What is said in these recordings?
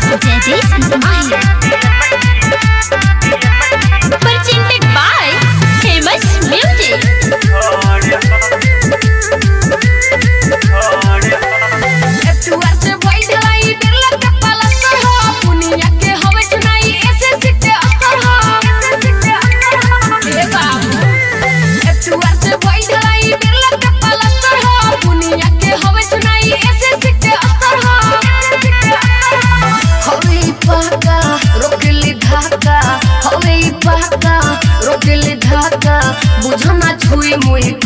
Daddy's mine.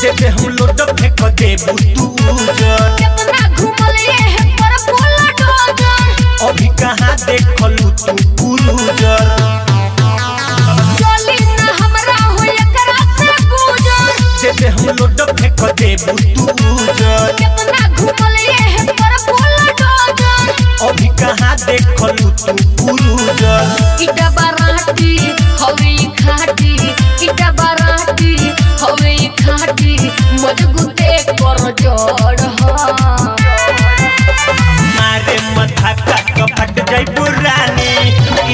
जब हम load फेंक देबू तू कितना घुमले है पर बोला डोजर अभी कहाँ देखलू तू पुरुजर चली ना हमरा हो एकरा से गुजर। जब हम लोड फेंक देबू तू कितना घुमले है पर बोला डोजर अभी कहाँ देखलू तू पुरुजर मारे मथा का फट जाई पुरानी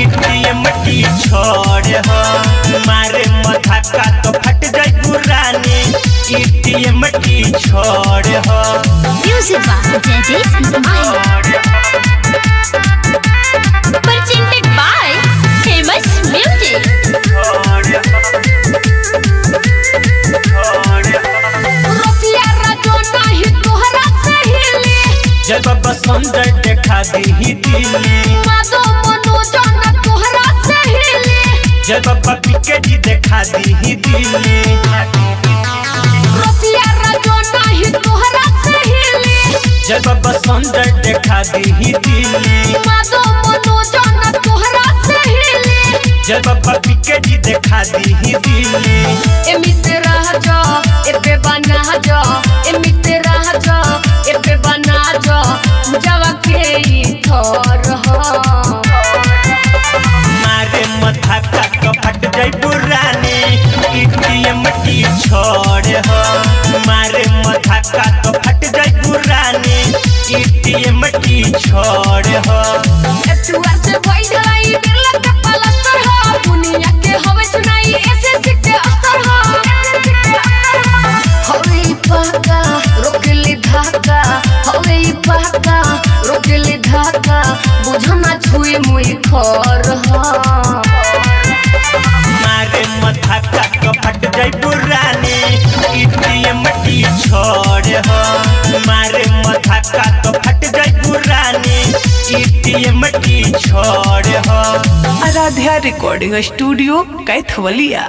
एटीएम टी छोड़ हो। मारे मथा का फट जाई पुरानी बाय जयदीप जब देखा दी दिल्ली माधो मनोज ना तोहरा से हिली। जब पपी जी देखा दी दिल्ली रसिया राजो नाही तोहरा से हिली। जब बसंत देखा दी दिल्ली माधो मनोज ना तोहरा से हिली। जब पपी जी देखा दी दिल्ली ए मित्र जा ए मारे मथा का कपट जाई पुरानी एटीएम टी छोड़ हो। मारे मथा का कपट जाई पुरानी एटीएम टी छोड़ हो। मुई खर मारे मथा का कपट जाई पुरानी एटीएम टी छोड़ हो। मारे मथा का कपट जाई पुरानी एटीएम टी छोड़ हो। Aaradhya recording studio Kaithwalia.